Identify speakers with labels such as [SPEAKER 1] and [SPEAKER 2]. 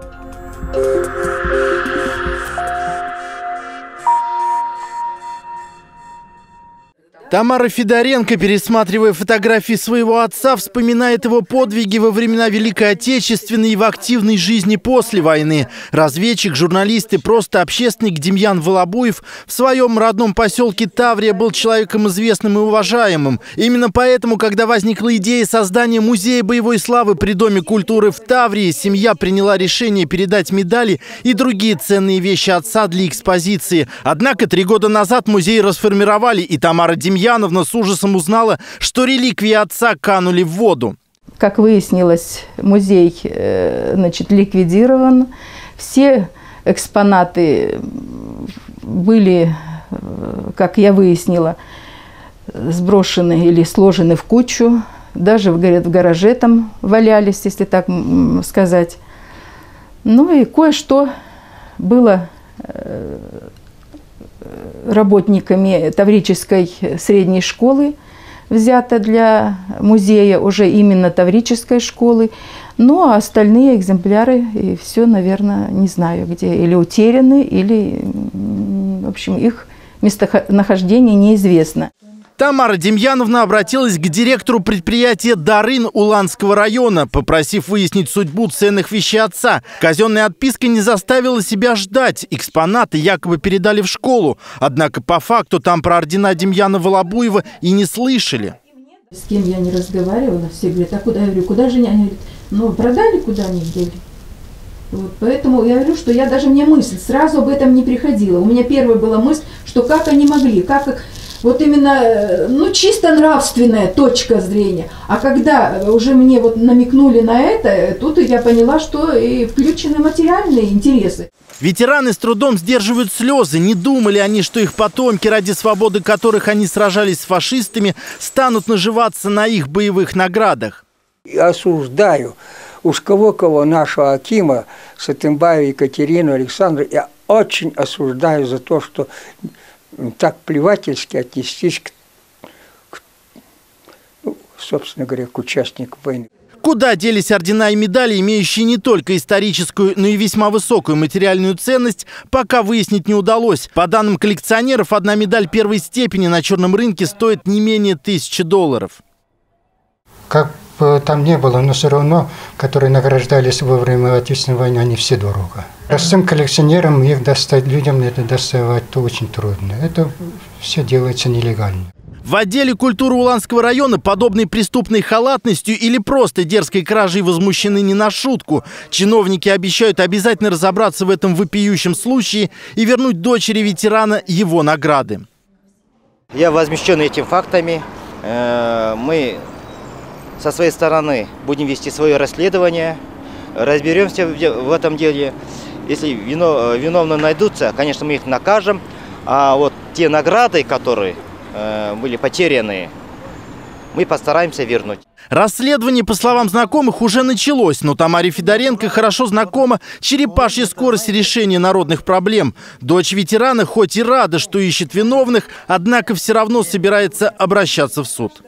[SPEAKER 1] Música Тамара Федоренко, пересматривая фотографии своего отца, вспоминает его подвиги во времена Великой Отечественной и в активной жизни после войны. Разведчик, журналист и просто общественник Демьян Волобуев в своем родном поселке Таврия был человеком известным и уважаемым. Именно поэтому, когда возникла идея создания музея боевой славы при Доме культуры в Таврии, семья приняла решение передать медали и другие ценные вещи отца для экспозиции. Однако три года назад музей расформировали, и Тамара Демьян Демьяновна с ужасом узнала, что реликвии отца канули в воду.
[SPEAKER 2] Как выяснилось, музей э, значит, ликвидирован. Все экспонаты были, э, как я выяснила, сброшены или сложены в кучу. Даже, говорят, в гараже там валялись, если так сказать. Ну и кое-что было э, работниками Таврической средней школы взято для музея, уже именно Таврической школы. Ну, а остальные экземпляры, и все, наверное, не знаю где, или утеряны, или, в общем, их местонахождение неизвестно.
[SPEAKER 1] Тамара Демьяновна обратилась к директору предприятия «Дарын» Уланского района, попросив выяснить судьбу ценных вещей отца. Казенная отписка не заставила себя ждать. Экспонаты якобы передали в школу. Однако по факту там про ордена Демьяна Волобуева и не слышали.
[SPEAKER 2] С кем я не разговаривала, все говорят, а куда? Я говорю, куда же они? Они говорят, ну продали, куда они дели. Вот, поэтому я говорю, что я даже мне мысль сразу об этом не приходила. У меня первая была мысль, что как они могли, как вот именно, э, ну, чисто нравственная точка зрения. А когда уже мне вот намекнули на это, тут я поняла, что и включены материальные интересы.
[SPEAKER 1] Ветераны с трудом сдерживают слезы. Не думали они, что их потомки, ради свободы которых они сражались с фашистами, станут наживаться на их боевых наградах.
[SPEAKER 3] Я осуждаю уж кого-кого нашего Акима, Сатымбаева Екатерину, Александра, я очень осуждаю за то, что так плевательски отнестись к, к ну, собственно говоря, к участникам войны.
[SPEAKER 1] Куда делись ордена и медали, имеющие не только историческую, но и весьма высокую материальную ценность, пока выяснить не удалось. По данным коллекционеров, одна медаль первой степени на черном рынке стоит не менее тысячи долларов.
[SPEAKER 4] Как там не было, но все равно, которые награждались во время Отечественной войны, они все дорого. Простым коллекционерам их достать, людям это доставать то очень трудно. Это все делается нелегально.
[SPEAKER 1] В отделе культуры Уланского района подобной преступной халатностью или просто дерзкой кражей возмущены не на шутку. Чиновники обещают обязательно разобраться в этом вопиющем случае и вернуть дочери ветерана его награды.
[SPEAKER 5] Я возмущен этим фактами. Э, мы со своей стороны будем вести свое расследование, разберемся в этом деле. Если виновные найдутся, конечно, мы их накажем. А вот те награды, которые э, были потеряны, мы постараемся вернуть.
[SPEAKER 1] Расследование, по словам знакомых, уже началось, но Тамаре Федоренко хорошо знакома черепашья скорость решения народных проблем. Дочь ветерана хоть и рада, что ищет виновных, однако все равно собирается обращаться в суд.